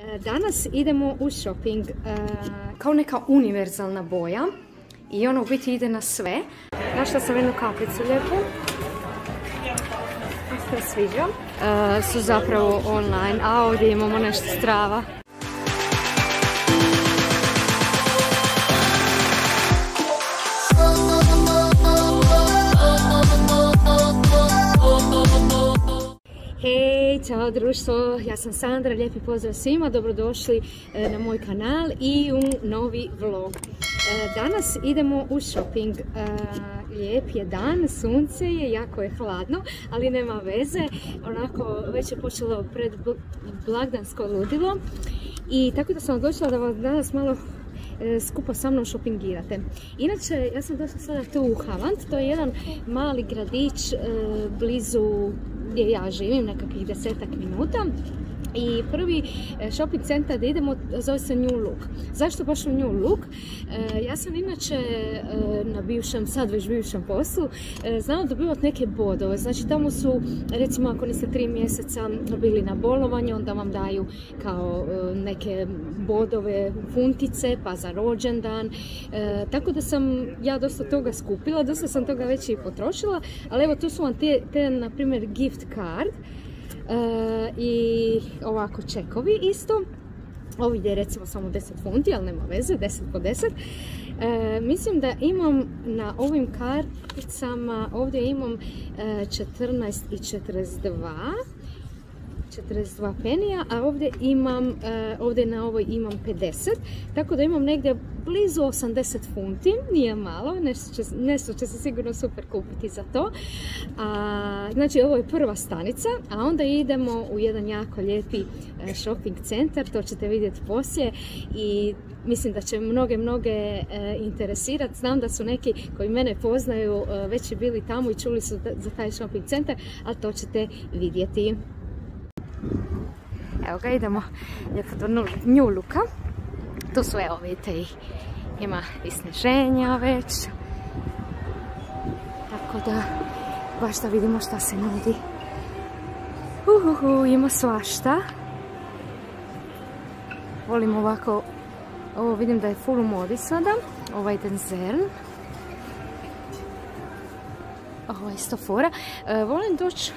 E, Danas idemo u shopping e, kao neka univerzalna boja i ona u biti ide na sve. Našla sam jednu kaplicu lijepu. Se sviđa. E, su zapravo online, a ovdje imamo nešto strava. Hej, čao društvo, ja sam Sandra, lijepi pozdrav svima, dobrodošli e, na moj kanal i u novi vlog. E, danas idemo u shopping, e, lijep je dan, sunce je, jako je hladno, ali nema veze, onako već je počelo pred blagdansko ludilo i tako da sam odlučila da vam danas malo skupa sa mnom šopingirate. Inače, ja sam došla sada tu u Havant, to je jedan mali gradić blizu gdje ja živim, nekakvih desetak minuta. I prvi e, shopping centar da idemo zove se New Look. Zašto baš u New Look? E, ja sam inače e, na bivšem, sad već bivšem poslu, znala dobivati neke bodove. Znači tamo su, recimo ako niste tri mjeseca bili na bolovanju, onda vam daju kao neke bodove, funtice, pa za rođendan. Tako da sam ja dosta toga skupila, dosta sam toga već i potrošila, ali evo tu su vam te, te na primjer, gift card i ovako čekovi isto. Ovdje je recimo samo 10 funti, ali nema veze, 10 po 10. E, mislim da imam na ovim karticama, ovdje imam 14 e, i 42 42 penija, a ovdje imam, e, ovdje na ovoj imam 50, tako da imam negdje blizu 80 funti, nije malo, nešto će, se sigurno super kupiti za to. Znači ovo je prva stanica, a onda idemo u jedan jako lijepi e, shopping centar, to ćete vidjeti poslije i mislim da će mnoge, mnoge e, interesirati. Znam da su neki koji mene poznaju već bili tamo i čuli su za taj shopping centar, ali to ćete vidjeti. Evo ga, idemo lijepo do New Luka. Tu su, evo, vidite, ima i sneženja već. Tako da, baš da vidimo šta se nudi. Uhuhu, ima svašta. Volim ovako, ovo vidim da je full u modi sada. Ovaj Denzern. Ovo je isto fora. E, volim doći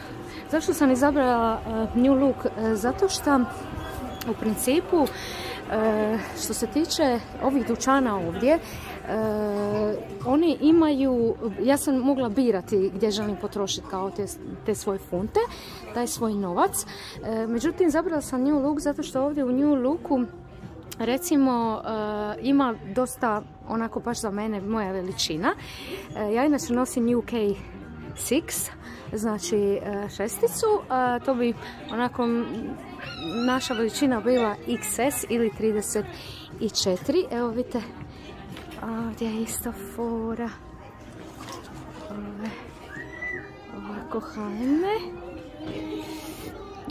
Zašto sam izabrala e, New Look? E, zato što u principu što se tiče ovih dućana ovdje oni imaju, ja sam mogla birati gdje želim potrošiti kao te, svoje funte, taj svoj novac. Međutim, zabrala sam New Look zato što ovdje u New Looku recimo ima dosta onako baš za mene moja veličina. Ja inače nosim UK 6 znači e, šesticu, to bi onako naša veličina bila XS ili 34. Evo vidite, ovdje je isto fora. Ovako haljne.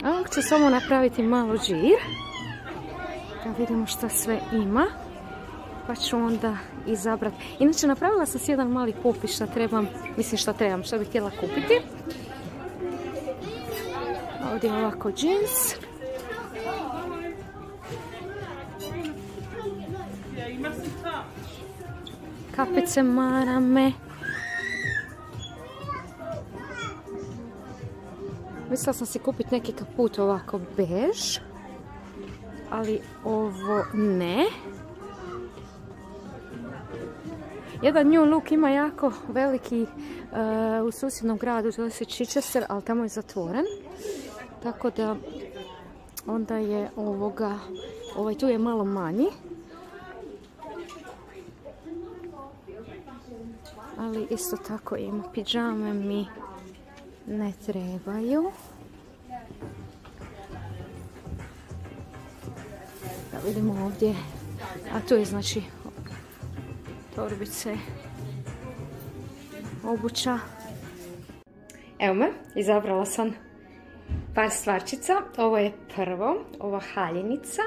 Ovdje ću samo napraviti malo džir. Da vidimo što sve ima pa ću onda izabrati. Inače, napravila sam si jedan mali popis šta trebam, mislim šta trebam, šta bih htjela kupiti. Ovdje je ovako džins. Kapice marame. Mislila sam si kupiti neki kaput ovako bež. Ali ovo ne. Jedan New Look ima jako veliki uh, u susjednom gradu, zove se Chichester, ali tamo je zatvoren. Tako da onda je ovoga, ovaj tu je malo manji. Ali isto tako ima pijame mi ne trebaju. Da vidimo ovdje, a tu je znači torbice, obuća. Evo me, izabrala sam par stvarčica. Ovo je prvo, ova haljenica.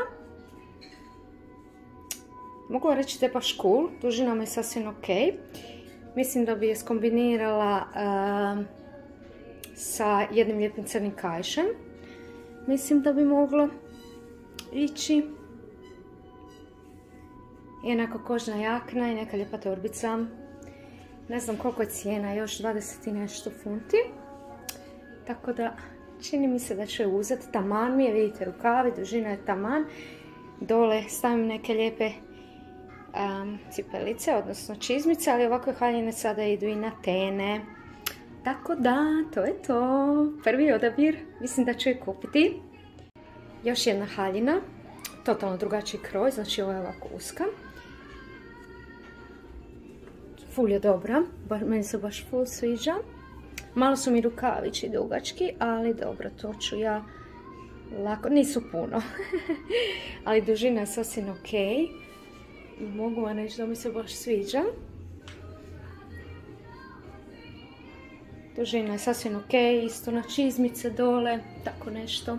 Mogu reći da je baš cool, dužina je sasvim ok. Mislim da bi je skombinirala sa jednim lijepim crnim kajšem. Mislim da bi moglo. ići. I onako kožna jakna i neka lijepa torbica. Ne znam koliko je cijena, još 20 i nešto funti. Tako da čini mi se da ću je uzeti. Taman mi je, vidite rukavi, dužina je taman. Dole stavim neke lijepe cipelice, odnosno čizmice, ali ovakve haljine sada idu i na tene. Tako da, to je to. Prvi odabir, mislim da ću je kupiti. Još jedna haljina, totalno drugačiji kroj, znači ovo je ovako uska. Ful je dobra, meni se baš ful sviđa. Malo su mi rukavići dugački, ali dobro, to ću ja lako, nisu puno. ali dužina je sasvim ok. Mogu vam reći da mi se baš sviđa. Dužina je sasvim ok, isto na čizmice dole, tako nešto.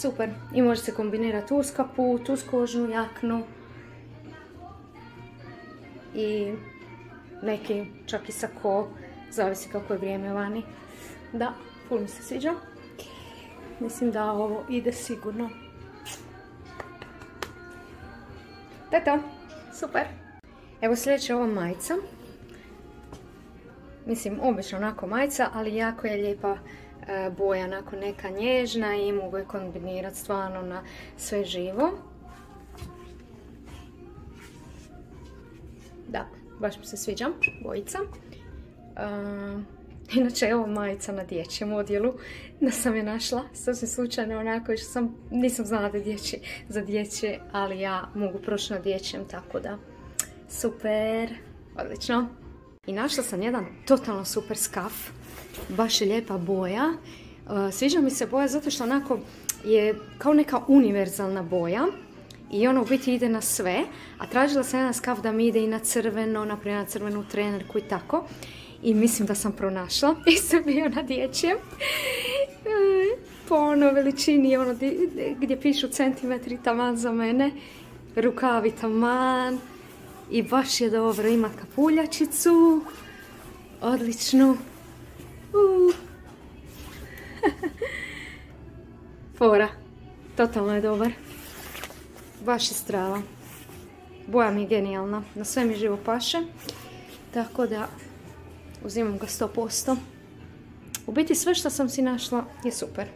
Super, i može se kombinirati uz kaput, uz kožnu jaknu. I neki čak i sako, zavisi kako je vrijeme vani. Da, mi se sviđa. Mislim da ovo ide sigurno. To je to. Super. Evo sljedeća ova majica. Mislim, obično onako majica, ali jako je lijepa boja, onako neka nježna i mogu je kombinirati stvarno na sve živo. Da, baš mi se sviđa bojica. E, Inače, evo majica na dječjem odjelu, da sam je našla, sasvim slučajno onako, što sam, nisam znala da je za dječje, ali ja mogu proći na dječjem, tako da, super, odlično. I našla sam jedan totalno super skaf, baš je lijepa boja, uh, sviđa mi se boja zato što onako je kao neka univerzalna boja, i ono u biti ide na sve, a tražila sam jedan skaf da mi ide i na crveno, naprimjer na crvenu trenerku i tako i mislim da sam pronašla. Isto bio na dječjem. Po ono veličini ono gdje pišu centimetri taman za mene. Rukavi taman. I baš je dobro. Ima kapuljačicu. Odličnu. Fora. Totalno je dobar. Baš je strava. Boja mi je genijalna. Na sve mi živo paše. Tako da uzimam ga 100%. U biti sve što sam si našla je super.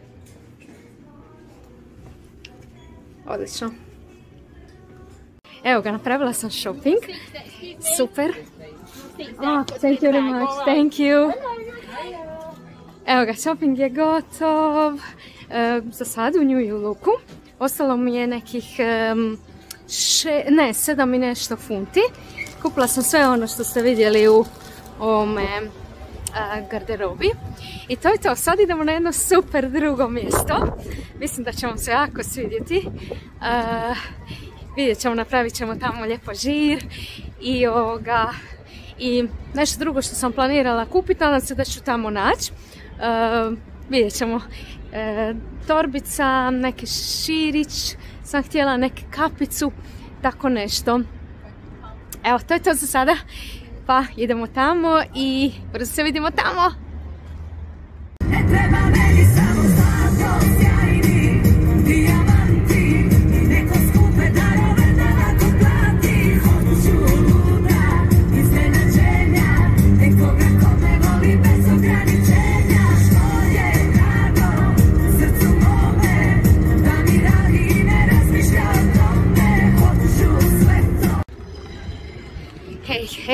Odlično. Evo ga, napravila sam shopping. Super. Oh, thank you very much. Thank you. Evo ga, shopping je gotov. za sad u New Yorku. Ostalo mi je nekih ne, sedam i nešto funti. Kupila sam sve ono što ste vidjeli u ovome garderobi. I to je to, sad idemo na jedno super drugo mjesto. Mislim da će vam se jako svidjeti. Vidjet ćemo, napravit ćemo tamo lijepo žir i ovoga i nešto drugo što sam planirala kupiti, nadam se da ću tamo naći. Vidjet ćemo e, torbica, neki širić, sam htjela neke kapicu, tako nešto. Evo, to je to za sada. Pa idemo tamo i brzo se vidimo tamo.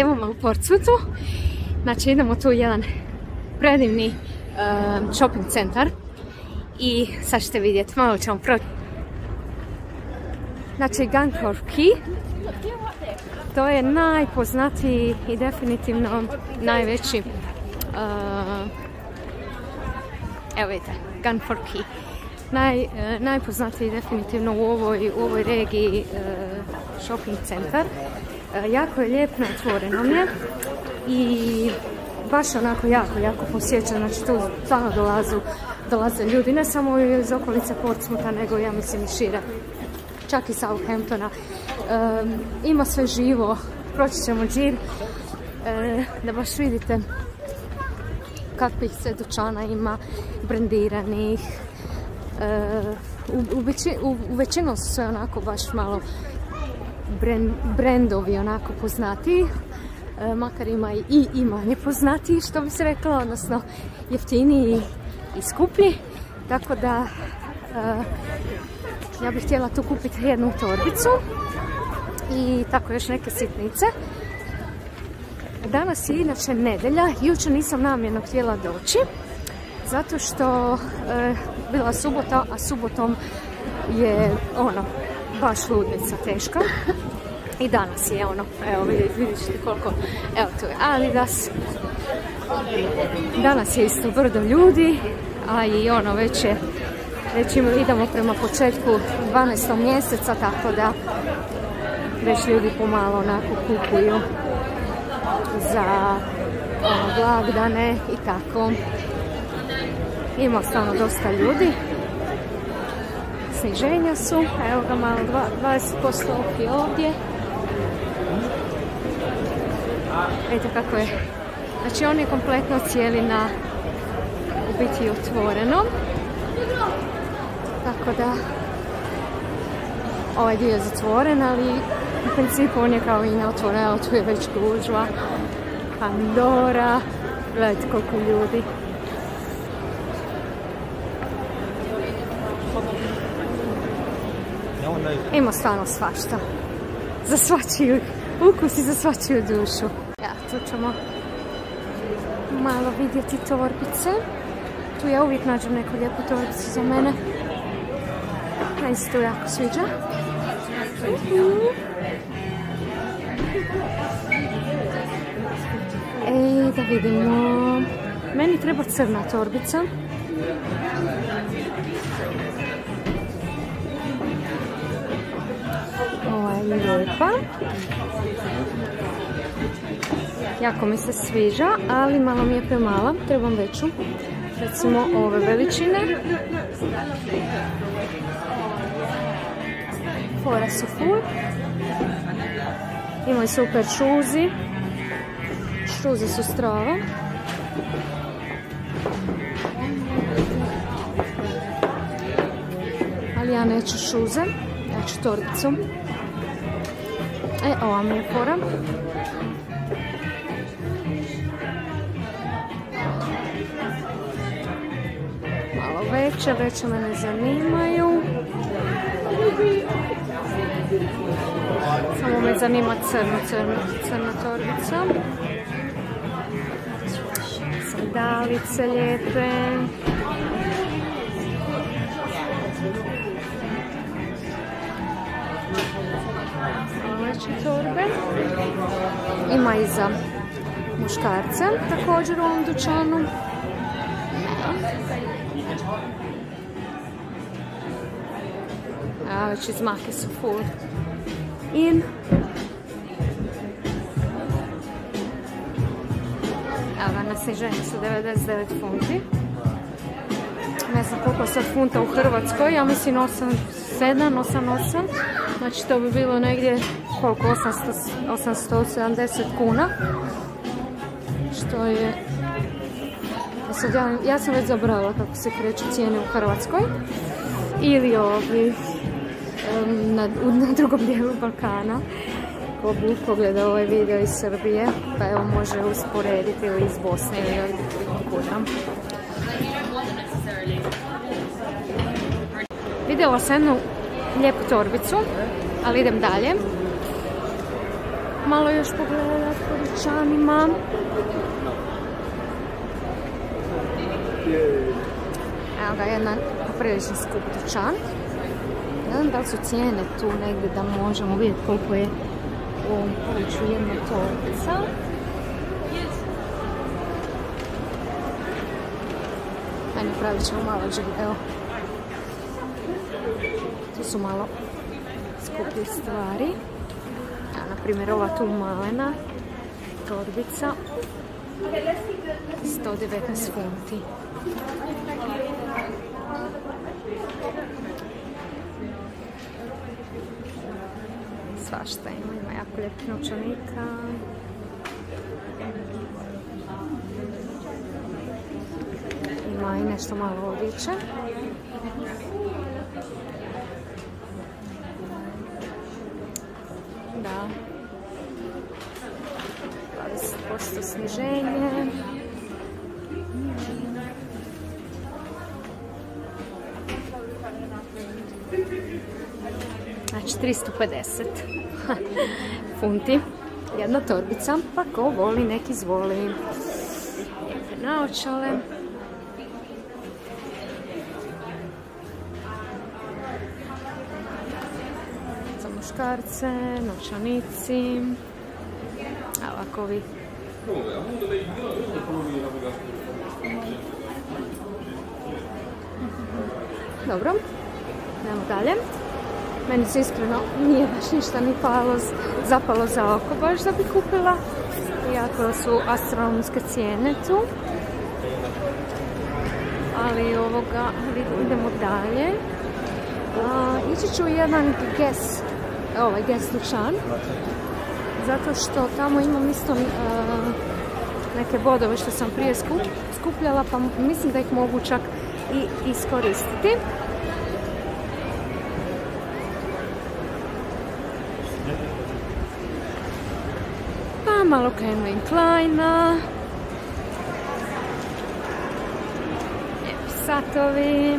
Evo malo Portsmouthu. Znači idemo tu u jedan predivni um, shopping centar i sad ćete vidjeti, malo ćemo proći. Znači Gunport Key, to je najpoznatiji i definitivno najveći uh, evo vidite, Gunport Key. Naj, uh, najpoznatiji definitivno u ovoj, u ovoj regiji shopping centar. Jako je lijep, otvoreno je i baš onako jako, jako posjećan, znači tu stvarno dolazu, dolaze ljudi, ne samo iz okolice Portsmuta, nego ja mislim i šire, čak i Southamptona. ima sve živo, proći ćemo džir, da baš vidite kakvih sve dućana ima, brandiranih. E, u, većinu su sve onako baš malo brendovi onako poznati. E, makar ima i, i manje poznati, što bi se rekla, odnosno jeftiniji i skuplji. Tako da e, ja bih htjela tu kupiti jednu torbicu i tako još neke sitnice. Danas je inače nedelja, jučer nisam namjerno htjela doći, zato što e, bila subota, a subotom je ono, baš ludnica teška. I danas je ono, evo vidite koliko, evo tu je Adidas. Danas je isto brdo ljudi, a i ono već je, već idemo prema početku 12. mjeseca, tako da već ljudi pomalo onako kupuju za ono, blagdane i tako. Ima stvarno dosta ljudi. Sniženja su, evo ga malo 20% ofi ovdje. Vidite kako je. Znači on je kompletno cijeli na u biti otvoreno. Tako da ovaj dio je zatvoren, ali u principu on je kao i neotvoren. Evo tu je već gužva. Pandora. Gledajte koliko ljudi. Ima stvarno svašta. Za svačiju ukus i za svačiju dušu. Ja, tu ćemo malo vidjeti torbice. Tu ja uvijek nađem neku lijepu torbicu za mene. Meni se to jako sviđa. Ej, da vidimo. Meni treba crna torbica. Ova je lijepa. Jako mi se sviđa, ali malo mi je premala. Trebam veću. Recimo ove veličine. Fora su full. Imaju super šuzi. Šuze su strava. Ali ja neću šuze. Ja ću torbicu. E, ova mi je fora. Veće, veće me ne zanimaju. Samo me zanima crno, crno, crna torbica. Sandalice lijepe. Veće torbe. Ima i za muškarce također u ovom dućanu. Iz make su full in. Evo na sniženju su 99 funti. Ne znam koliko sad funta u Hrvatskoj, ja mislim 8, 7, 8, 8. Znači to bi bilo negdje koliko, 800, 870 kuna. Što je... Ja, sam već zabrala kako se kreću cijene u Hrvatskoj. Ili ovi na, na drugom dijelu Balkana. Ko bi pogleda ovaj video iz Srbije, pa evo može usporediti ili iz Bosne ili kuda. Vidjela sam jednu lijepu torbicu, ali idem dalje. Malo još pogledati po dućanima. Evo ga jedna poprilično skup dućan. Ne znam da li su cijene tu negdje da možemo vidjeti koliko je u ovom području jedna torbica. Ajde, pravit ćemo malo evo. Tu su malo skuplje stvari. A, na primjer, ova tu malena torbica 119 funti. svašta ima, ima jako lijepih novčanika. Ima i nešto malo odjeće. 350 funti. Jedna torbica, pa ko voli, nek izvoli. Lijepe naočale. Za muškarce, novčanici. A ovako vi. Dobro, idemo dalje. Meni se iskreno nije baš ništa ni palo, zapalo za oko baš da bi kupila. Iako su astronomske cijene tu. Ali ovoga, idemo dalje. A, ići ću u jedan Guess, ovaj Guess dućan. Zato što tamo imam isto neke bodove što sam prije skupljala, pa mislim da ih mogu čak i iskoristiti. Malo Calvin Kleina. Satovi.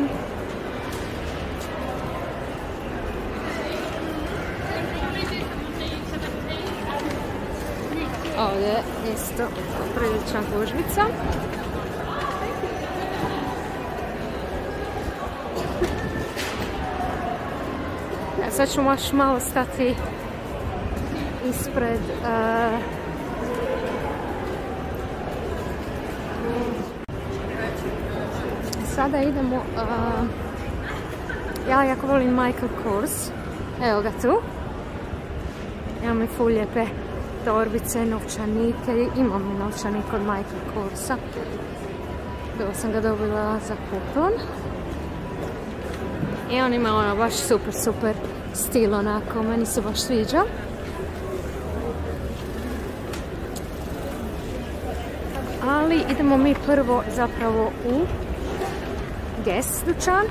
Ovdje je isto prilična gužvica. sad ću još malo stati ispred uh, sada idemo ja jako volim Michael Kors. Evo ga tu. Imam i full lijepe torbice, novčanike. Imam i novčanik od Michael Korsa. Bilo sam ga dobila za kupon. I on ima ono baš super super stil onako, meni se baš sviđa. Ali idemo mi prvo zapravo u Guess dućan.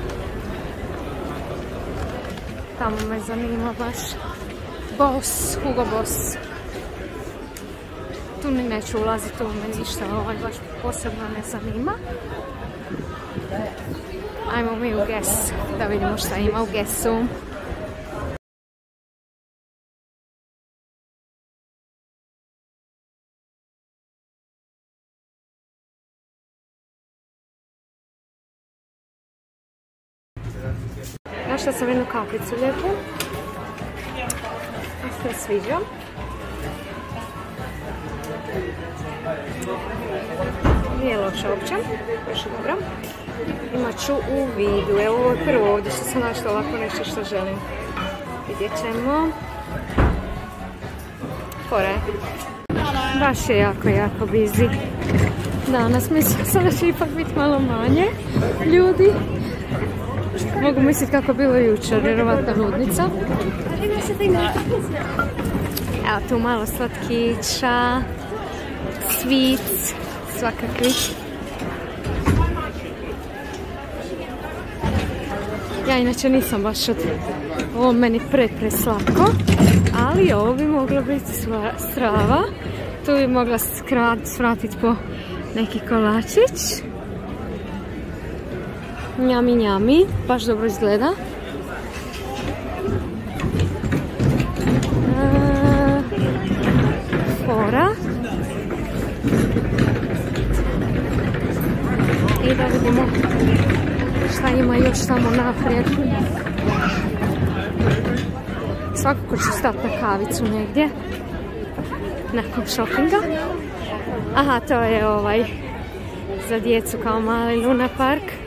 Tamo me zanima baš Boss, Hugo Boss. Tu ni neću ulaziti, u me ništa ovaj baš posebno ne zanima. Ajmo mi u Guess, da vidimo šta ima u Guessu. Našla sam jednu kaplicu lijepu. Mi se sviđa. Nije loša uopće, još dobro. Imat ću u vidu, evo ovo je prvo ovdje što sam našla ovako nešto što želim. Vidjet ćemo. Fore. Baš je jako, jako busy. Danas mislim sam da će ipak biti malo manje ljudi. Mogu misliti kako je bilo jučer, vjerovatna ludnica. Evo tu malo slatkića, svic, svakakvi. Ja inače nisam baš od ovo meni pre pre slatko, ali ovo bi mogla biti strava. Tu bi mogla svratiti po neki kolačić. Njami njami, baš dobro izgleda. E, fora. I da vidimo šta ima još tamo naprijed. Svakako ću stati na kavicu negdje. Nakon shoppinga. Aha, to je ovaj za djecu kao mali Luna Park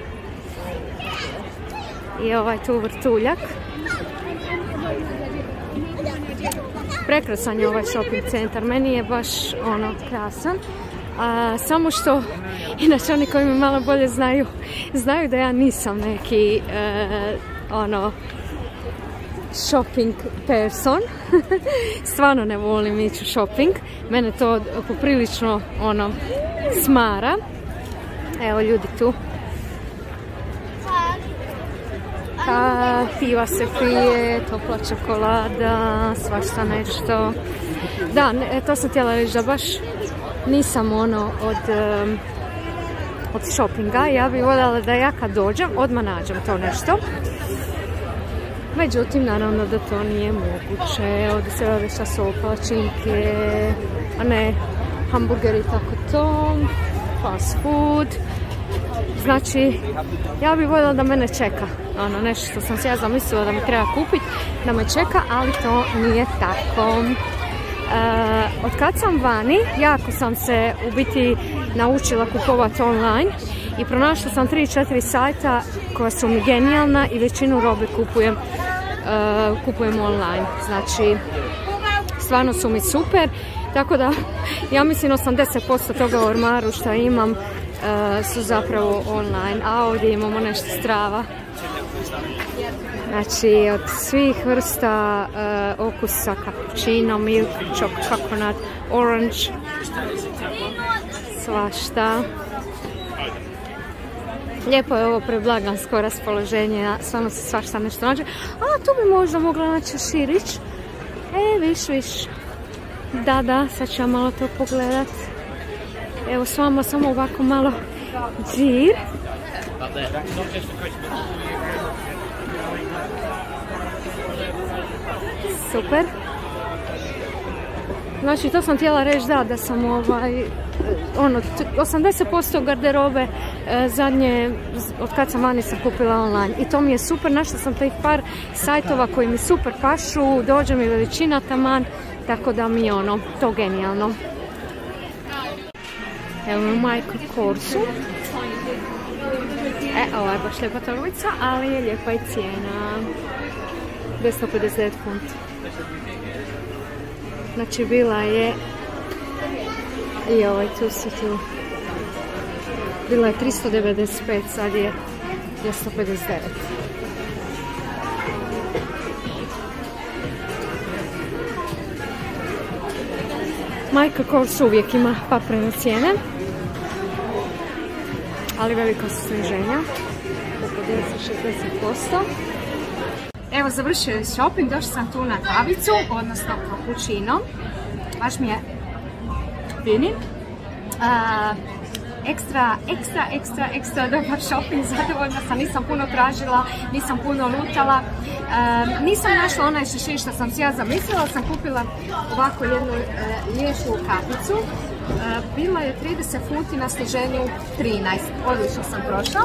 i ovaj tu vrtuljak. Prekrasan je ovaj shopping centar, meni je baš ono krasan. A, samo što, inače oni koji me malo bolje znaju, znaju da ja nisam neki e, ono shopping person. Stvarno ne volim ići u shopping. Mene to poprilično ono smara. Evo ljudi tu čeka, piva se pije, topla čokolada, svašta nešto. Da, to sam htjela reći da baš nisam ono od, od shoppinga. Ja bih voljela da ja kad dođem odmah nađem to nešto. Međutim, naravno da to nije moguće. Ovdje se rade šta su palačinke, a ne hamburgeri tako to, fast food. Znači, ja bih voljela da mene čeka. Ono, nešto što sam se ja zamislila da mi treba kupiti, da me čeka, ali to nije tako. Uh, od kad sam vani, jako sam se u biti naučila kupovati online i pronašla sam 3-4 sajta koja su mi genijalna i većinu robe kupujem, uh, kupujem online. Znači, stvarno su mi super. Tako da, ja mislim 80% toga u ormaru što imam su zapravo online. A ovdje imamo nešto strava. Znači, od svih vrsta uh, okusa, cappuccino, milk, choc, coconut, orange, svašta. Lijepo je ovo preblagansko raspoloženje, stvarno se svašta nešto nađe. A, tu bi možda mogla naći širić. E, viš, viš. Da, da, sad ću ja malo to pogledat. Evo s vama samo ovako malo džir. Super. Znači, to sam htjela reći da, da sam ovaj, ono, 80% garderobe e, zadnje, od kad sam vani sam kupila online. I to mi je super, našla sam tih par sajtova koji mi super pašu, dođe mi veličina taman, tako da mi je ono, to genijalno. Evo mi Michael Korsu. E, ovo je baš lijepa torbica, ali je lijepa i cijena. 259 funti. Znači bila je i ovaj tu su tu bila je 395 sad je 259 Majka Kors uvijek ima paprene cijene ali veliko su sniženja oko 960% Evo, završio je shopping, došla sam tu na kavicu, odnosno cappuccino. Baš mi je fini. ekstra, ekstra, ekstra, ekstra dobar shopping, zadovoljna sam, nisam puno tražila, nisam puno lutala. nisam našla onaj šešir što sam si ja zamislila, sam kupila ovako jednu uh, kapicu. Bila je 30 funti na sniženju 13, odlično sam prošla.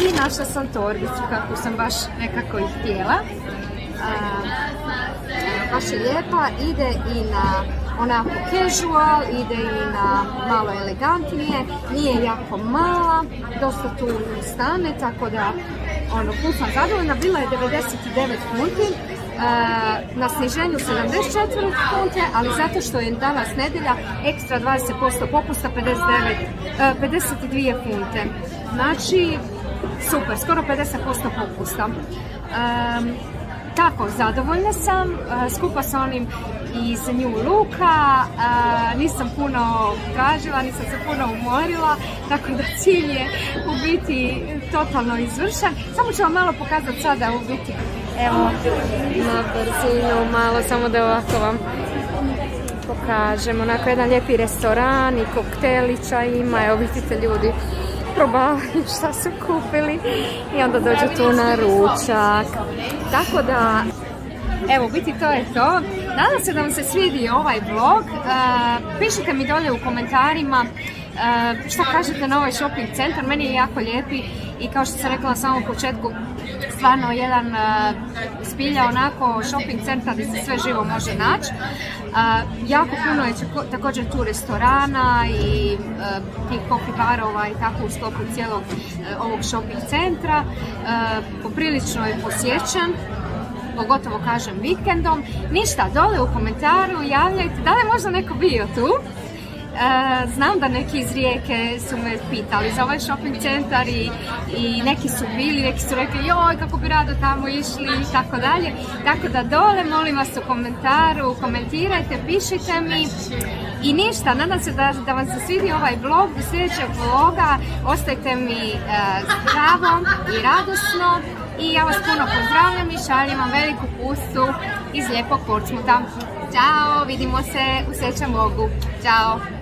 I našla sam torbicu kako sam baš nekako i htjela. baš je lijepa, ide i na onako casual, ide i na malo elegantnije, nije jako mala, dosta tu stane, tako da ono, put sam zadovoljna, bila je 99 funti, na sniženju 74 funte, ali zato što je danas nedelja ekstra 20% popusta 59, 52 funte. Znači, super, skoro 50% popusta. tako, zadovoljna sam, skupa sa onim iz New Luka, nisam puno tražila, nisam se puno umorila, tako da cilj je u biti totalno izvršen. Samo ću vam malo pokazati sada u biti, evo, na brzinu, malo samo da ovako vam pokažem. Onako jedan lijepi restoran i koktelića ima, evo vidite ljudi probavaju šta su kupili i onda dođu tu na ručak. Tako da, evo, biti to je to. Nadam se da vam se svidi ovaj vlog. Uh, pišite mi dolje u komentarima uh, šta kažete na ovaj shopping centar. Meni je jako lijepi i kao što sam rekla na samom početku, stvarno jedan spilja onako shopping centar gdje se sve živo može naći. jako puno je također tu restorana i tih kofi barova i tako u sklopu cijelog ovog shopping centra. Poprilično je posjećan pogotovo kažem vikendom. Ništa, dole u komentaru javljajte da li možda neko bio tu. Znam da neki iz Rijeke su me pitali za ovaj shopping centar i, i neki su bili, neki su rekli joj kako bi rado tamo išli i tako dalje. Tako da dole molim vas u komentaru, komentirajte, pišite mi i ništa, nadam se da, vam se svidi ovaj vlog, u sljedećeg vloga ostajte mi zdravo i radosno i ja vas puno pozdravljam i šaljem vam veliku pusu iz lijepog Portsmuta. Ćao, vidimo se u sljedećem vlogu. Ćao!